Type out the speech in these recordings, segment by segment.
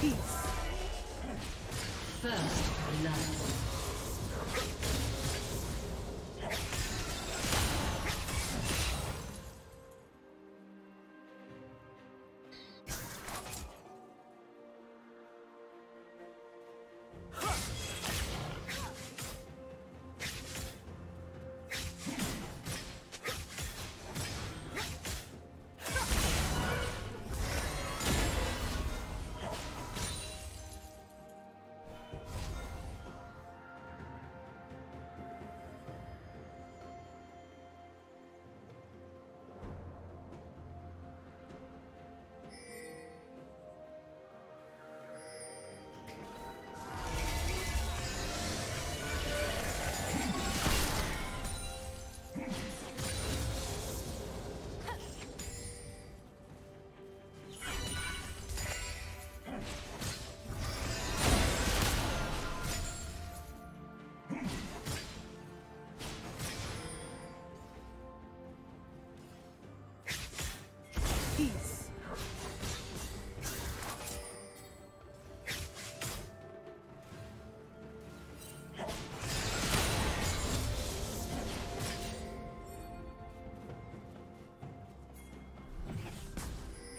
Peace. First love.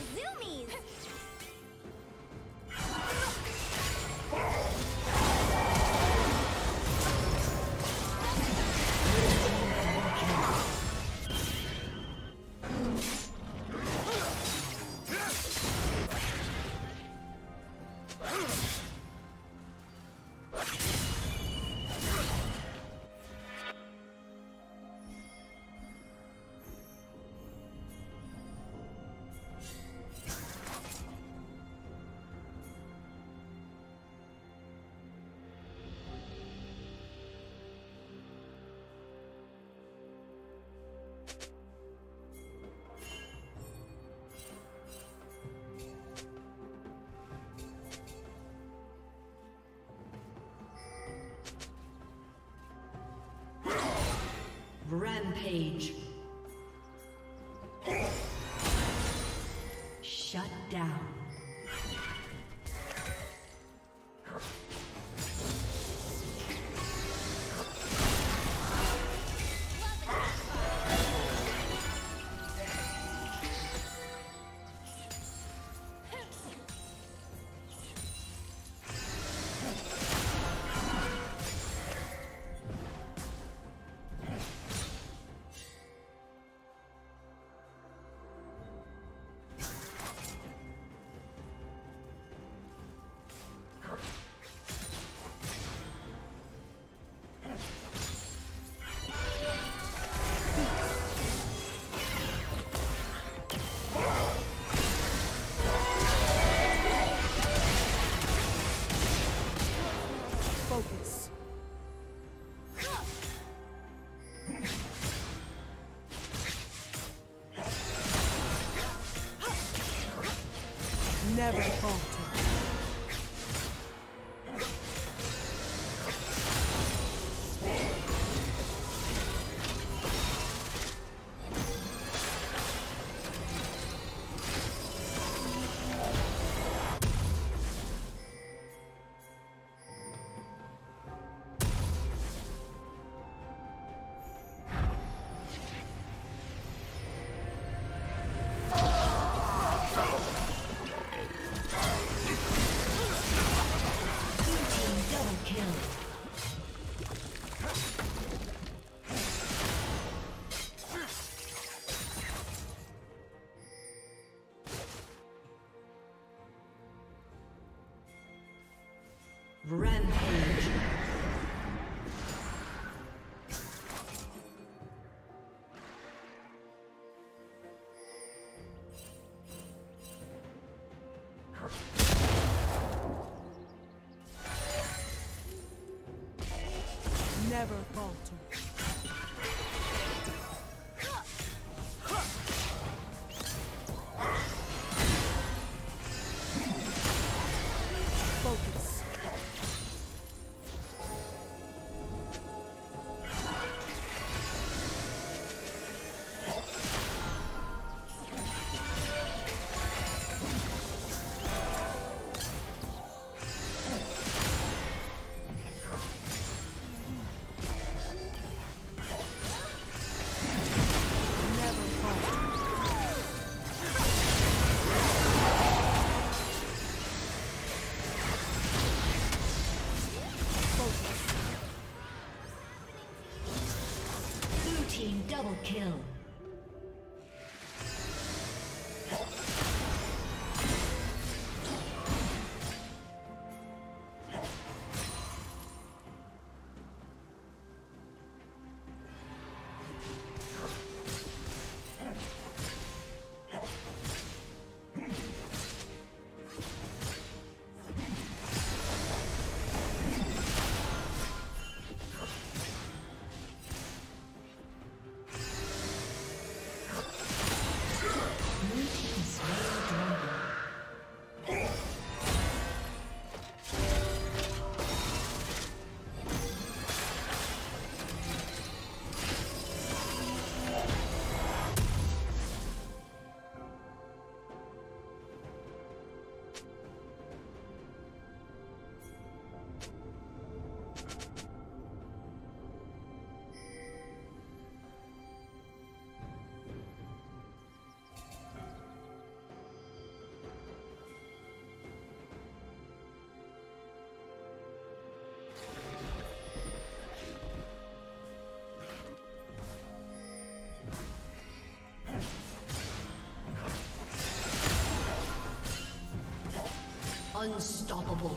Zoomies! Rampage Never kill. Unstoppable.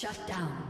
Shut down.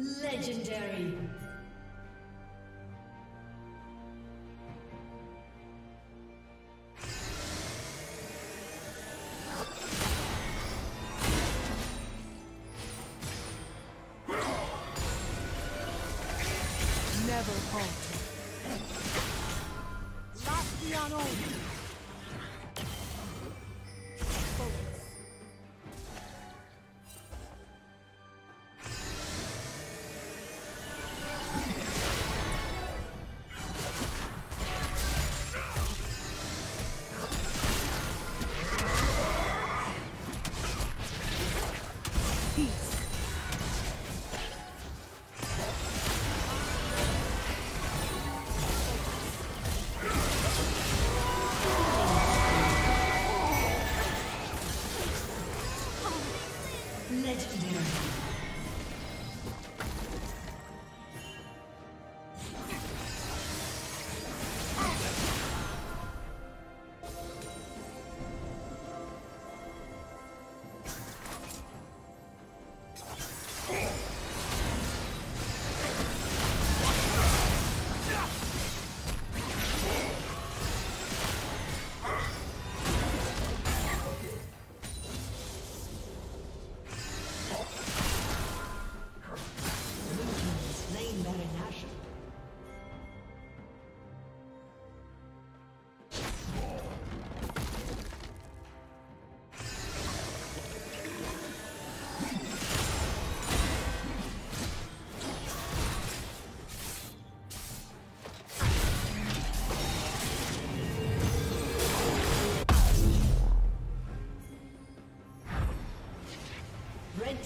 Legendary.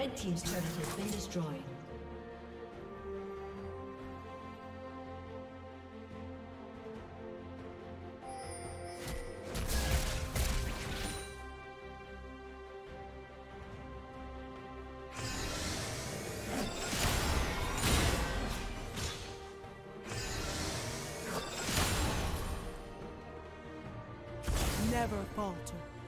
Red Team's turret has been destroyed. Never falter.